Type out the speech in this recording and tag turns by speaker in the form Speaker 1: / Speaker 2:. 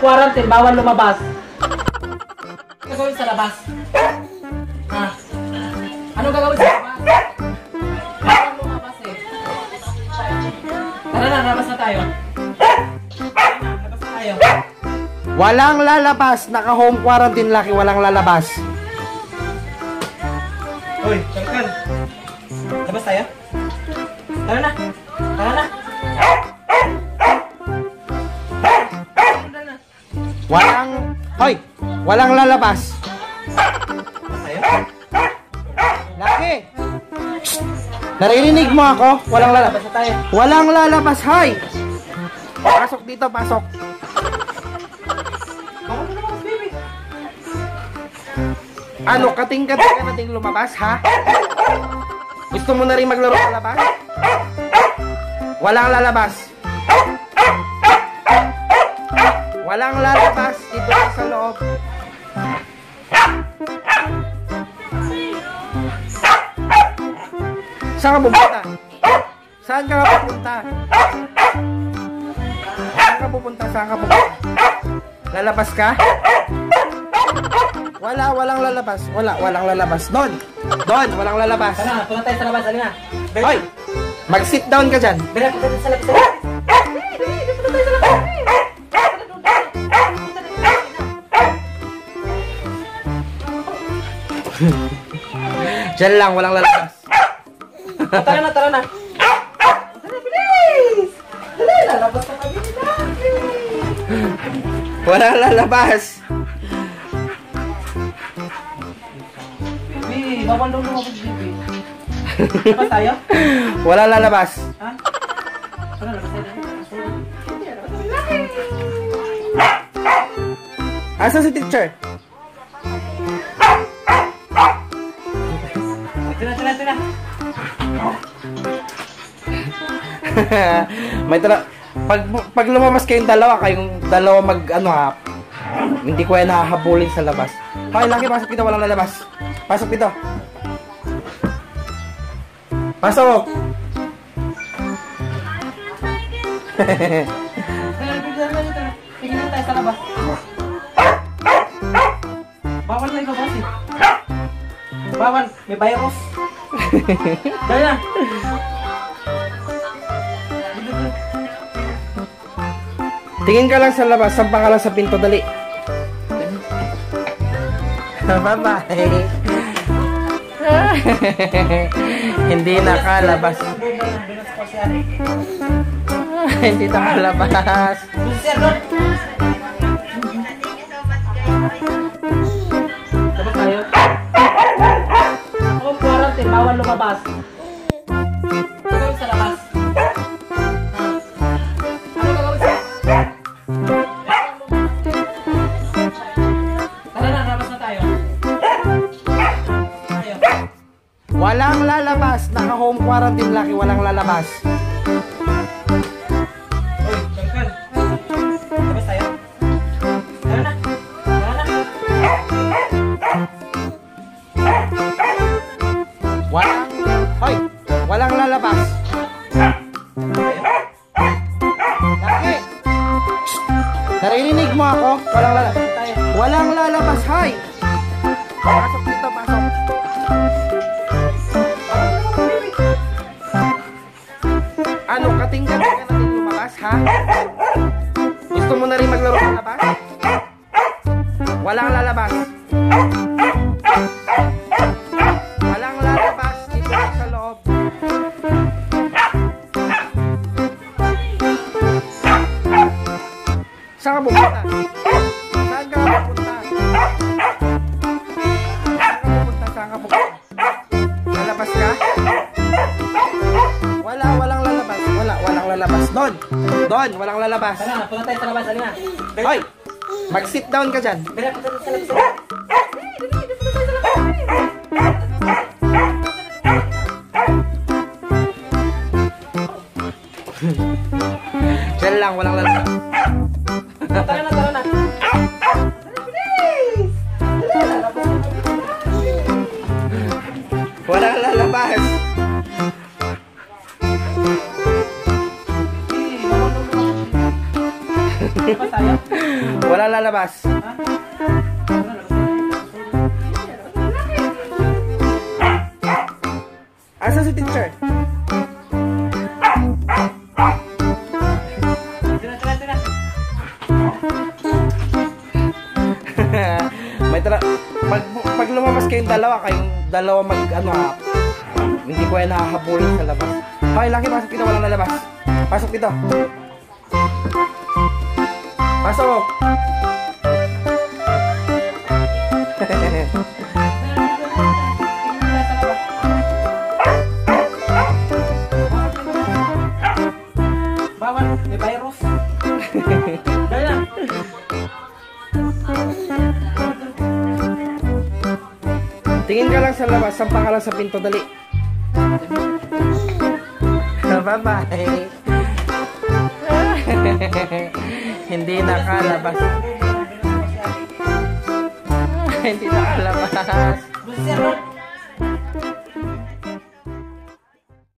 Speaker 1: quarantine, bawal lumabas. Ano gagawin sa labas? Ha? Ano gagawin sa labas? Bawal lumabas eh. Tara na, labas na tayo. Tara na, labas na tayo.
Speaker 2: Walang lalabas. Naka-home quarantine laki. Walang lalabas.
Speaker 1: Uy, Tangkal. Labas tayo? Tara na. Tara na.
Speaker 2: Walang lalabas. Laki! Naririnig mo ako? Walang lalabas.
Speaker 1: Labas na tayo.
Speaker 2: Walang lalabas. Hoy! Pasok dito, pasok. Ano, kating-kating ka nating lumabas, ha? Gusto mo na rin maglaro sa labas? Walang lalabas. Walang lalabas dito sa loob. Saan ka pupunta? Saan ka pupunta? Saan ka pupunta? Saan ka pupunta? Lalabas ka? Wala, walang lalabas. Wala, walang lalabas. Don! Don, walang lalabas.
Speaker 1: Tara na, punta tayo sa labas. Halina.
Speaker 2: Hoy! Mag-sit down ka dyan.
Speaker 1: Dali, punta tayo sa labas.
Speaker 2: Diyan lang, walang lalabas.
Speaker 1: Oh, Tara na, tara na. Tara, bilis! Dali, lalabas na kami. Dali.
Speaker 2: Walang lalabas.
Speaker 1: Bibi, bawal daw lumabas, Bibi. Labas tayo?
Speaker 2: Walang lalabas.
Speaker 1: Ha? Tara, labas tayo. Labas tayo.
Speaker 2: Asa si teacher? May tala... Pag, pag lumabas kayong dalawa, kayong dalawa mag, ano ha, hindi ko yan nahahabulin sa labas. Okay, laki, pasok dito, walang lalabas. Pasok dito. Pasok!
Speaker 1: Na tayo sa labas. Bawal na ibabas eh. Bawal, may virus. Dali na.
Speaker 2: Tingin ka lang sa labas, sampang ka lang sa pinto, dali. Bye-bye. Hindi nakalabas. Hindi nakalabas.
Speaker 1: Labas tayo. Ako quarantine, bawal lumabas.
Speaker 2: Walang lalabas. Naka-home quarantine laki, walang lalabas. Walang... Hoy! Walang lalabas. Laki! Naririnig mo ako? Walang lalabas. Walang lalabas, hoy! Pasok dito, pasok. Kating-kating ka natin lumabas, ha? Gusto mo na rin maglaro sa labas? Walang lalabas. Walang lalabas dito sa loob. Saan ka pupunta? Saan ka pupunta? Don, walang lalabas.
Speaker 1: Tara punta tayo sa labas. Halina.
Speaker 2: Hoy! Mag-sit down ka dyan.
Speaker 1: Dali, punta tayo sa labas.
Speaker 2: Wala lalabas. Asa si teacher? May tara pag, pag lumabas kayong dalawa, kayong dalawa mag ano hindi ko yan nakahabulin sa labas. Okay, laki, pasok dito, walang lalabas. Pasok dito. Pasok!
Speaker 1: Bawal, may virus. Lang.
Speaker 2: Tingin ka lang sa labas, sampa ka lang sa pinto, dali. Bye-bye. Hindi nakalabas. Hindi nakalabas.